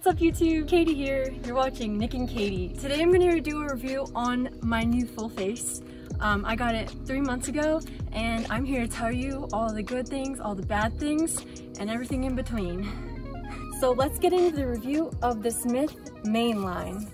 What's up YouTube? Katie here. You're watching Nick and Katie. Today I'm going to do a review on my new full face. Um, I got it three months ago and I'm here to tell you all the good things, all the bad things, and everything in between. So let's get into the review of the Smith mainline.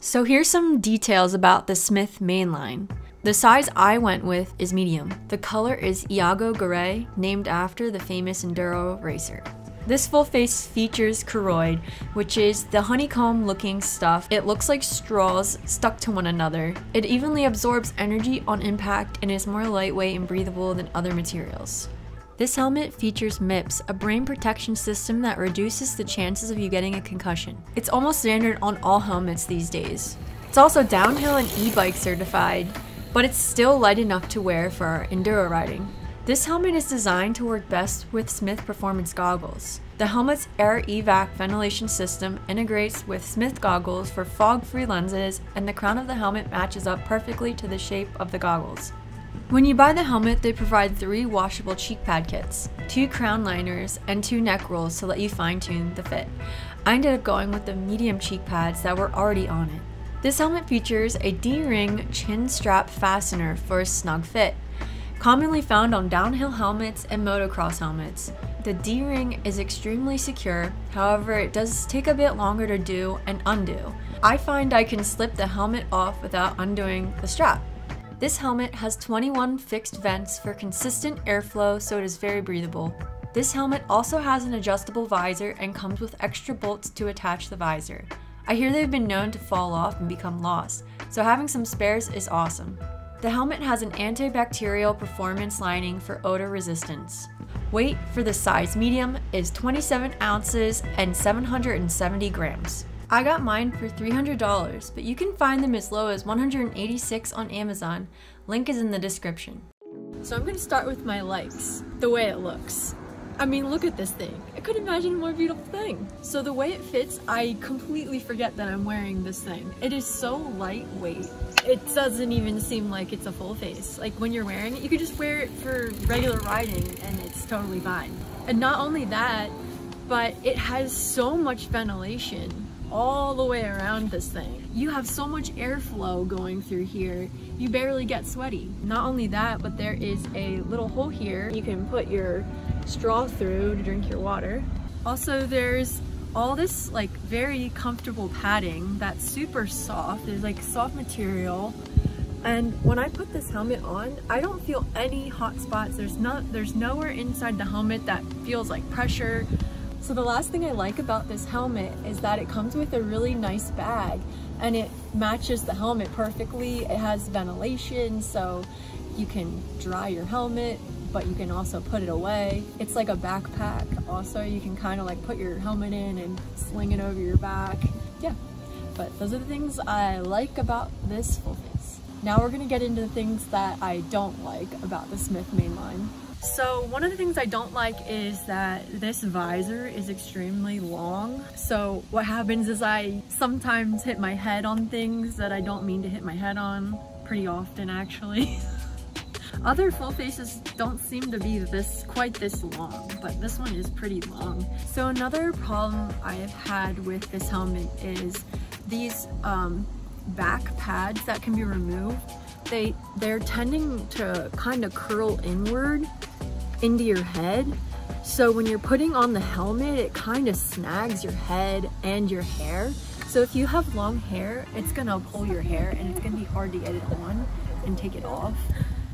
So here's some details about the Smith mainline. The size I went with is medium. The color is Iago Garay, named after the famous enduro racer. This full face features Koroyd, which is the honeycomb looking stuff. It looks like straws stuck to one another. It evenly absorbs energy on impact and is more lightweight and breathable than other materials. This helmet features MIPS, a brain protection system that reduces the chances of you getting a concussion. It's almost standard on all helmets these days. It's also downhill and e-bike certified, but it's still light enough to wear for enduro riding. This helmet is designed to work best with Smith Performance goggles. The helmet's Air Evac ventilation system integrates with Smith goggles for fog-free lenses and the crown of the helmet matches up perfectly to the shape of the goggles. When you buy the helmet, they provide three washable cheek pad kits, two crown liners, and two neck rolls to let you fine tune the fit. I ended up going with the medium cheek pads that were already on it. This helmet features a D-ring chin strap fastener for a snug fit commonly found on downhill helmets and motocross helmets. The D-ring is extremely secure, however it does take a bit longer to do and undo. I find I can slip the helmet off without undoing the strap. This helmet has 21 fixed vents for consistent airflow so it is very breathable. This helmet also has an adjustable visor and comes with extra bolts to attach the visor. I hear they've been known to fall off and become lost, so having some spares is awesome. The helmet has an antibacterial performance lining for odor resistance. Weight for the size medium is 27 ounces and 770 grams. I got mine for $300, but you can find them as low as 186 on Amazon. Link is in the description. So I'm going to start with my likes, the way it looks. I mean, look at this thing. I couldn't imagine a more beautiful thing. So the way it fits, I completely forget that I'm wearing this thing. It is so lightweight. It doesn't even seem like it's a full face. Like when you're wearing it, you could just wear it for regular riding and it's totally fine. And not only that, but it has so much ventilation all the way around this thing. You have so much airflow going through here, you barely get sweaty. Not only that, but there is a little hole here you can put your straw through to drink your water. Also, there's all this like very comfortable padding that's super soft. There's like soft material. And when I put this helmet on, I don't feel any hot spots. There's not, there's nowhere inside the helmet that feels like pressure. So the last thing I like about this helmet is that it comes with a really nice bag and it matches the helmet perfectly. It has ventilation so you can dry your helmet but you can also put it away. It's like a backpack also. You can kind of like put your helmet in and sling it over your back. Yeah, but those are the things I like about this full face. Now we're gonna get into the things that I don't like about the Smith mainline. So one of the things I don't like is that this visor is extremely long. So what happens is I sometimes hit my head on things that I don't mean to hit my head on pretty often actually. Other full faces don't seem to be this quite this long, but this one is pretty long. So another problem I've had with this helmet is these um, back pads that can be removed. They, they're tending to kind of curl inward into your head. So when you're putting on the helmet, it kind of snags your head and your hair. So if you have long hair, it's gonna pull your hair and it's gonna be hard to get it on and take it off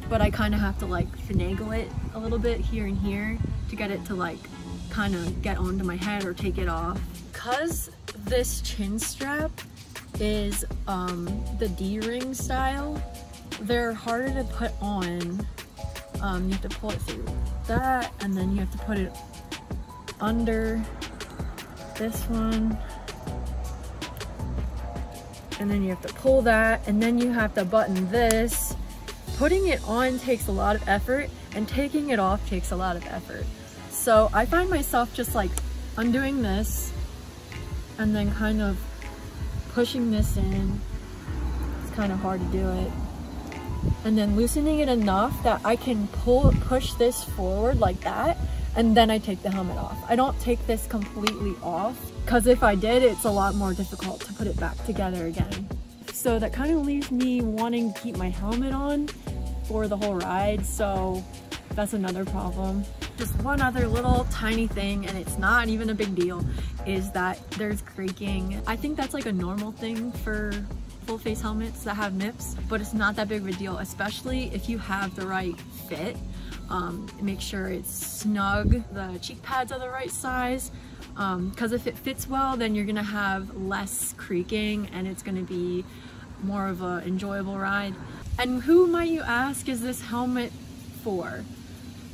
but I kind of have to like finagle it a little bit here and here to get it to like kind of get onto my head or take it off. Because this chin strap is um, the D-ring style, they're harder to put on. Um, you have to pull it through that and then you have to put it under this one and then you have to pull that and then you have to button this putting it on takes a lot of effort and taking it off takes a lot of effort. So I find myself just like undoing this and then kind of pushing this in. It's kind of hard to do it. And then loosening it enough that I can pull, push this forward like that and then I take the helmet off. I don't take this completely off because if I did, it's a lot more difficult to put it back together again. So that kind of leaves me wanting to keep my helmet on for the whole ride. So that's another problem. Just one other little tiny thing, and it's not even a big deal, is that there's creaking. I think that's like a normal thing for full face helmets that have MIPS, but it's not that big of a deal, especially if you have the right fit. Um, make sure it's snug, the cheek pads are the right size, because um, if it fits well, then you're gonna have less creaking and it's gonna be more of an enjoyable ride. And who might you ask is this helmet for?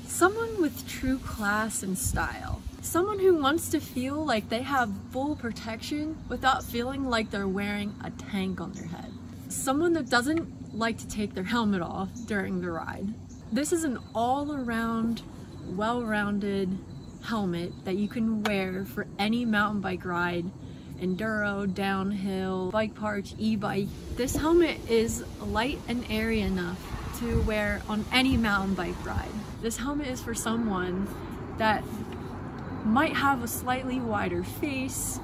Someone with true class and style. Someone who wants to feel like they have full protection without feeling like they're wearing a tank on their head. Someone that doesn't like to take their helmet off during the ride. This is an all-around, well-rounded helmet that you can wear for any mountain bike ride enduro, downhill, bike park, e-bike. This helmet is light and airy enough to wear on any mountain bike ride. This helmet is for someone that might have a slightly wider face,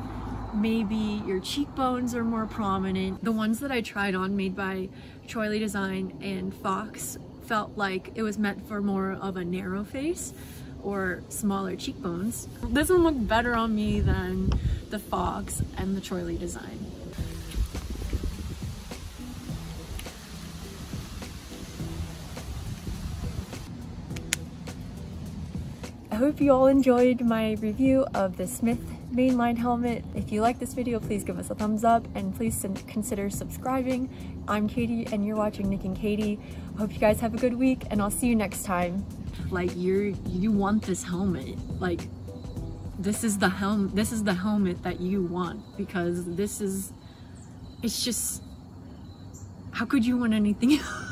maybe your cheekbones are more prominent. The ones that I tried on made by Troy Lee Design and Fox felt like it was meant for more of a narrow face or smaller cheekbones. This one looked better on me than the Fox and the Troy Lee design. Hope you all enjoyed my review of the Smith mainline helmet. If you like this video, please give us a thumbs up and please consider subscribing. I'm Katie and you're watching Nick and Katie. I hope you guys have a good week and I'll see you next time. Like you're, you want this helmet. Like this is the helm, this is the helmet that you want because this is, it's just, how could you want anything else?